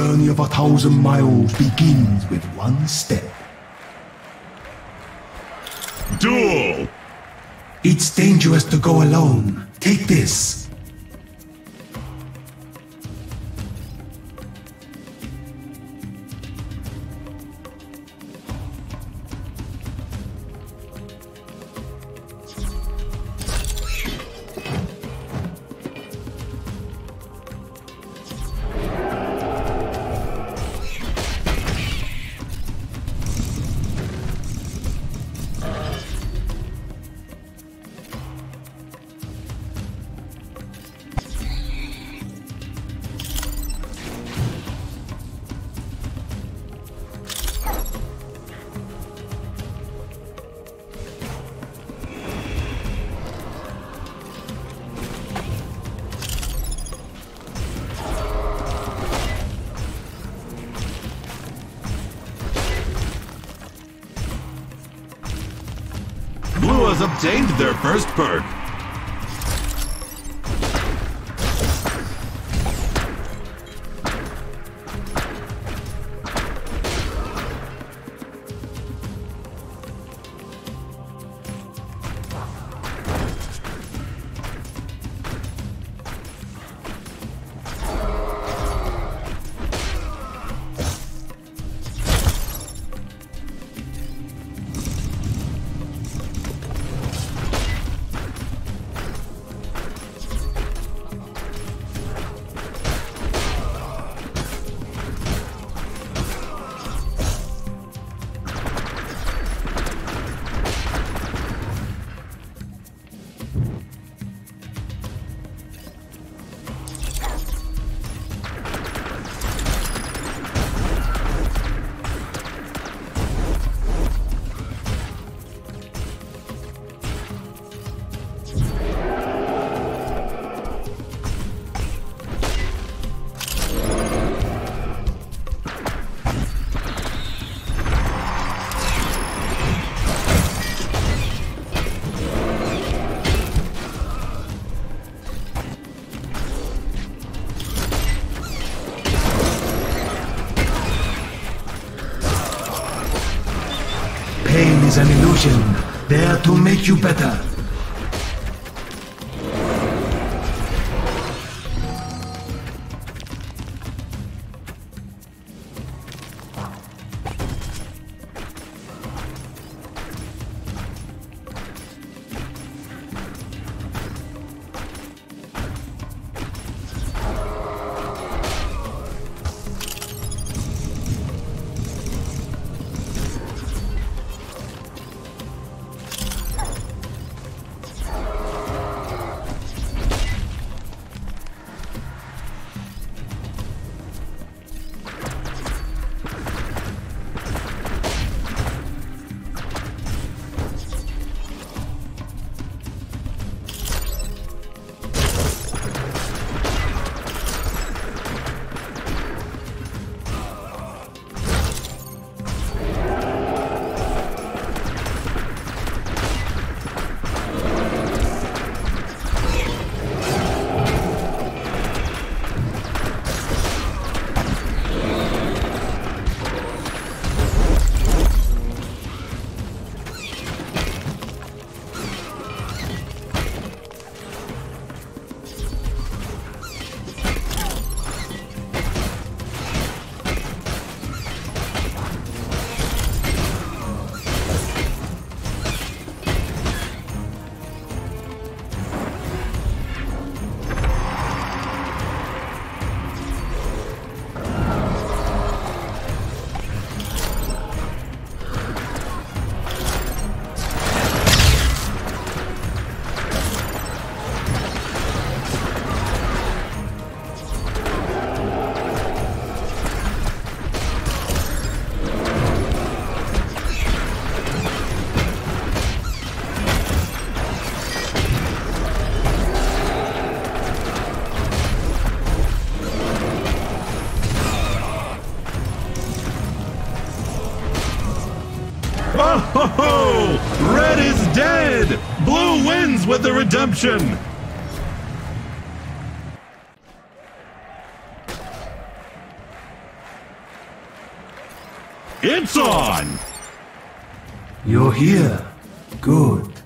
journey of a thousand miles begins with one step. Duel! It's dangerous to go alone. Take this. Has obtained their first perk. Pain is an illusion, there to make you better. dead! Blue wins with the redemption! It's on! You're here. Good.